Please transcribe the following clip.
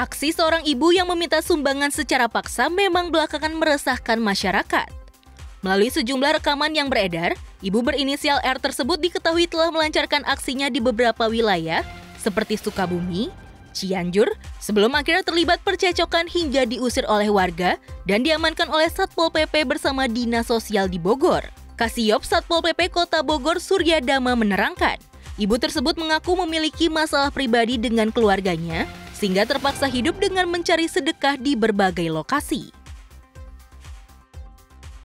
Aksi seorang ibu yang meminta sumbangan secara paksa memang belakangan meresahkan masyarakat. Melalui sejumlah rekaman yang beredar, ibu berinisial R tersebut diketahui telah melancarkan aksinya di beberapa wilayah seperti Sukabumi, Cianjur, sebelum akhirnya terlibat percecokan hingga diusir oleh warga dan diamankan oleh Satpol PP bersama Dinas Sosial di Bogor. Kasiop Satpol PP Kota Bogor Surya Dama menerangkan, ibu tersebut mengaku memiliki masalah pribadi dengan keluarganya sehingga terpaksa hidup dengan mencari sedekah di berbagai lokasi.